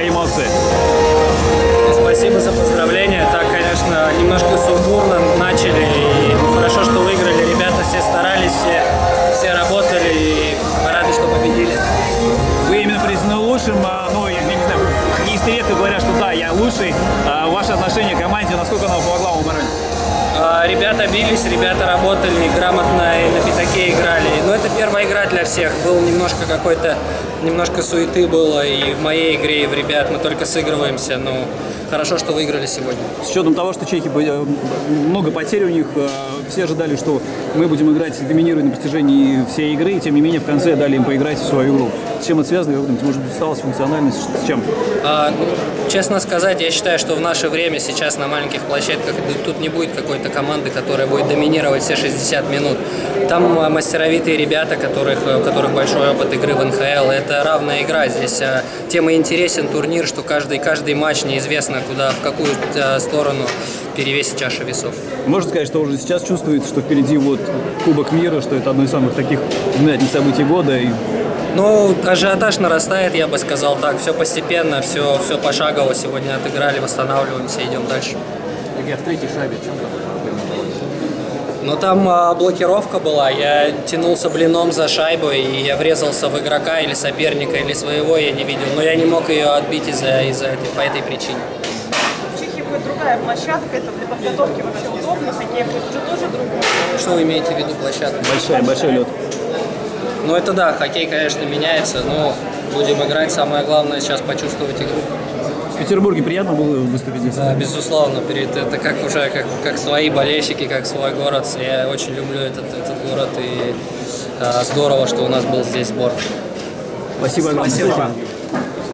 твои эмоции. Спасибо за поздравления. Так, конечно, немножко сумбурно начали. И хорошо, что выиграли. Ребята все старались, все, все работали. И рады, что победили. Вы именно признаны лучшим, а, ну, я, я не знаю, хоккеисты редко говорят, что да, я лучший. А ваше отношение к команде, насколько оно помогло Ребята бились, ребята работали, грамотно и на пятаке играли. Но это первая игра для всех. Был немножко какой-то, немножко суеты было и в моей игре, и в ребят. Мы только сыгрываемся, но хорошо, что выиграли сегодня. С учетом того, что чехи, э, много потерь у них, э, все ожидали, что мы будем играть доминируя на протяжении всей игры, и тем не менее в конце дали им поиграть в свою игру. С чем это связано? Может быть, осталась функциональность? С чем? А, ну, честно сказать, я считаю, что в наше время сейчас на маленьких площадках тут не будет какой-то команды, которая будет доминировать все 60 минут. Там а, мастеровитые ребята, которых, у которых большой опыт игры в НХЛ. Это равная игра. Здесь а, тем и интересен турнир, что каждый, каждый матч неизвестно, куда, в какую а, сторону перевесит чаша весов. Можно сказать, что уже сейчас чувствуется, что впереди вот Кубок мира, что это одно из самых таких знаменательных событий года. И Ну, ажиотаж нарастает, я бы сказал так. Все постепенно, все, все пошагово. Сегодня отыграли, восстанавливаемся, идем дальше. Я в третьей шайбе, чем там? Но там а, блокировка была, я тянулся блином за шайбой, и я врезался в игрока или соперника, или своего, я не видел. Но я не мог ее отбить из-за из этой, по этой причине. В Чехии будет другая площадка, это для подготовки вообще удобно, хоккей будет уже тоже другой. Что вы имеете в виду площадка? Большая, большой лед. Ну это да, хоккей, конечно, меняется, но будем играть. Самое главное сейчас почувствовать игру. В Петербурге приятно было выступить здесь? Да, безусловно, перед это как уже как, как свои болельщики, как свой город. Я очень люблю этот, этот город и э, здорово, что у нас был здесь сбор. Спасибо огромное. Спасибо.